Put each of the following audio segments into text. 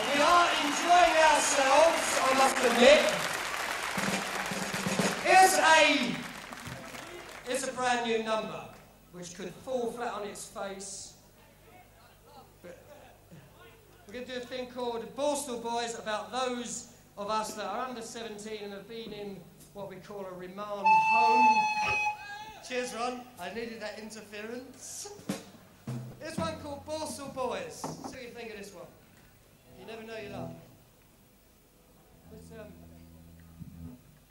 And we are enjoying ourselves, I must admit. Here's a, here's a brand new number, which could fall flat on its face. But we're going to do a thing called Borstal Boys about those of us that are under 17 and have been in what we call a remand home. Cheers, Ron. I needed that interference. This one called Borstal Boys. See what you think of this one. You never know your luck. But, um,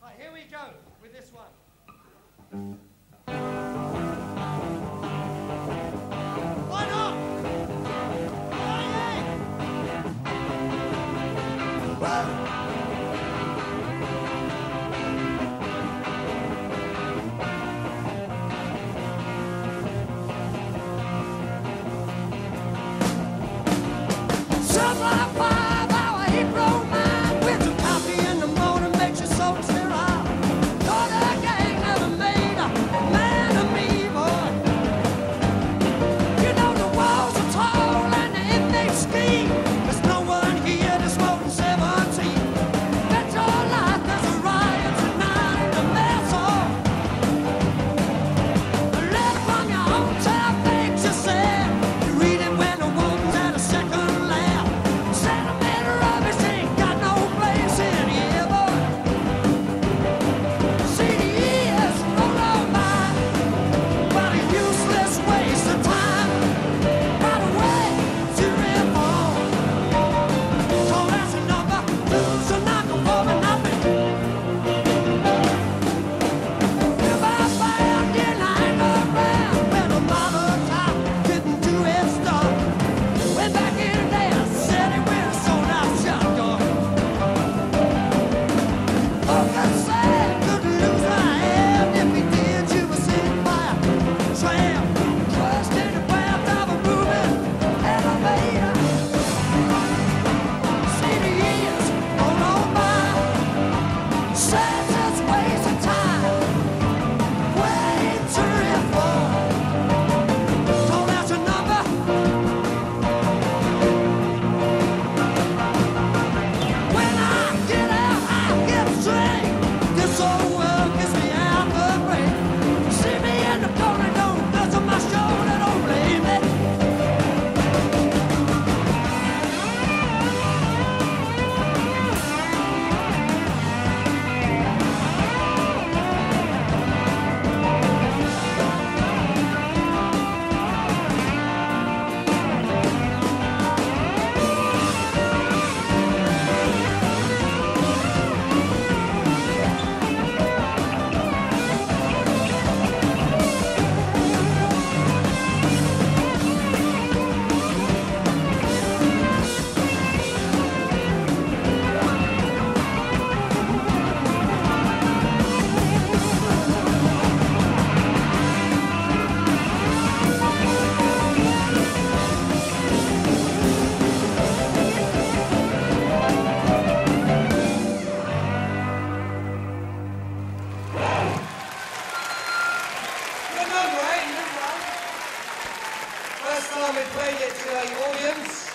right, here we go with this one. Solid failure to the audience.